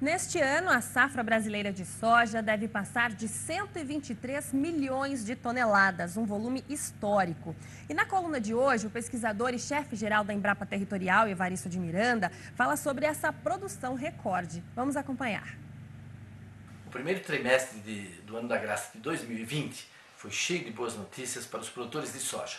Neste ano, a safra brasileira de soja deve passar de 123 milhões de toneladas, um volume histórico. E na coluna de hoje, o pesquisador e chefe-geral da Embrapa Territorial, Evaristo de Miranda, fala sobre essa produção recorde. Vamos acompanhar. O primeiro trimestre de, do ano da graça de 2020 foi cheio de boas notícias para os produtores de soja.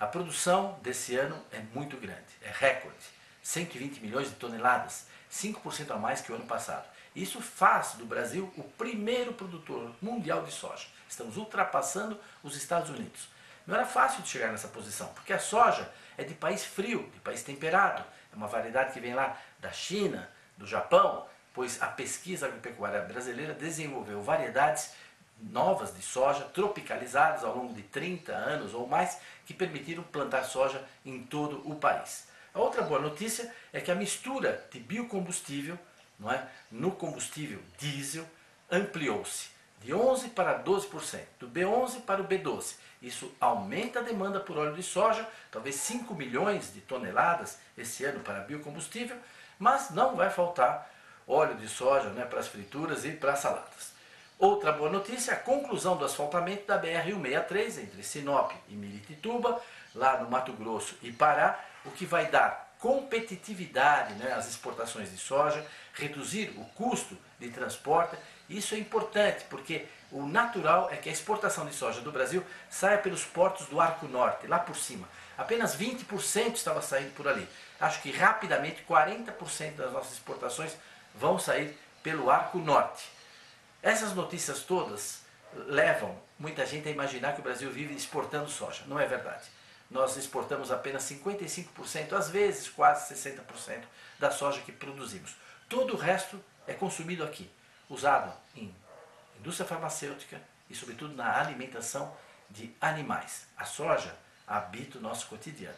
A produção desse ano é muito grande, é recorde, 120 milhões de toneladas 5% a mais que o ano passado. Isso faz do Brasil o primeiro produtor mundial de soja. Estamos ultrapassando os Estados Unidos. Não era fácil de chegar nessa posição, porque a soja é de país frio, de país temperado. É uma variedade que vem lá da China, do Japão, pois a pesquisa agropecuária brasileira desenvolveu variedades novas de soja, tropicalizadas ao longo de 30 anos ou mais, que permitiram plantar soja em todo o país. A outra boa notícia é que a mistura de biocombustível não é, no combustível diesel ampliou-se de 11% para 12%, do B11 para o B12. Isso aumenta a demanda por óleo de soja, talvez 5 milhões de toneladas esse ano para biocombustível, mas não vai faltar óleo de soja né, para as frituras e para as saladas. Outra boa notícia, a conclusão do asfaltamento da BR-163 entre Sinop e Miritituba, lá no Mato Grosso e Pará, o que vai dar competitividade né, às exportações de soja, reduzir o custo de transporte. Isso é importante porque o natural é que a exportação de soja do Brasil saia pelos portos do Arco Norte, lá por cima. Apenas 20% estava saindo por ali. Acho que rapidamente 40% das nossas exportações vão sair pelo Arco Norte. Essas notícias todas levam muita gente a imaginar que o Brasil vive exportando soja. Não é verdade nós exportamos apenas 55%, às vezes quase 60% da soja que produzimos. Todo o resto é consumido aqui, usado em indústria farmacêutica e, sobretudo, na alimentação de animais. A soja habita o nosso cotidiano.